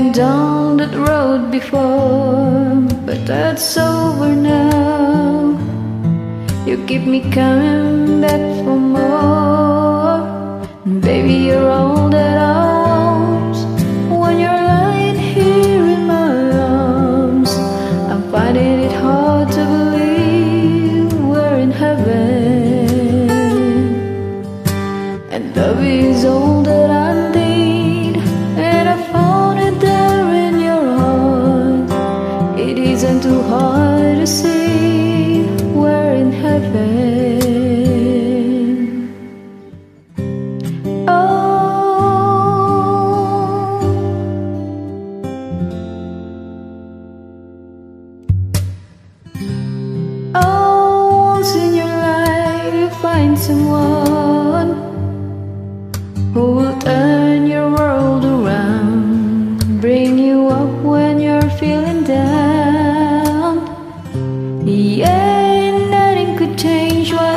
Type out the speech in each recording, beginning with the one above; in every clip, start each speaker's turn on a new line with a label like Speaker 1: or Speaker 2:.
Speaker 1: been down that road before, but that's over now. You keep me coming back for more. And baby, you're all that I want. When you're lying here in my arms, I'm finding it hard to believe we're in heaven. And love is all. Too hard to see we're in heaven. Oh, oh, once in your life you find someone who will turn your world around, bring you up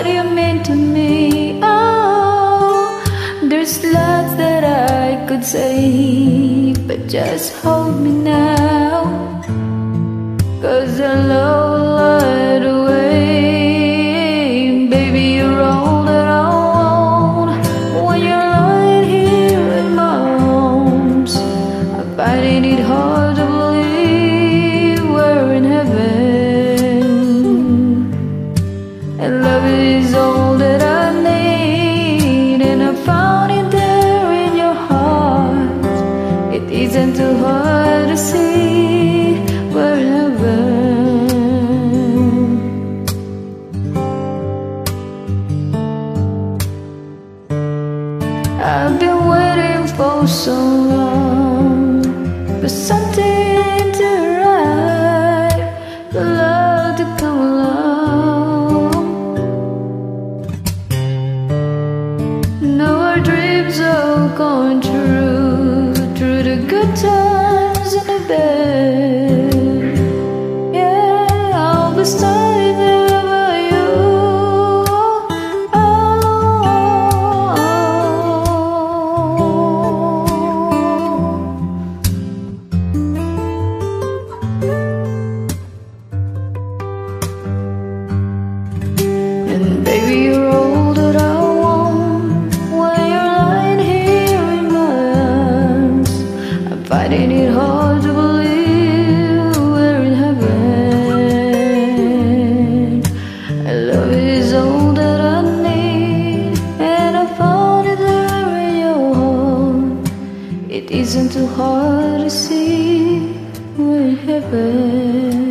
Speaker 1: what you mean to me. Oh, there's lots that I could say, but just hold me now. Cause I love light away Baby, you're all that I want When you're lying here in my arms I'm finding it hard And love is all that I need. And I found it there in your heart. It isn't too hard to see we're heaven I've been waiting for so long true, through the good times and the bad. Yeah, I'll be standing isn't too hard to see we're heaven.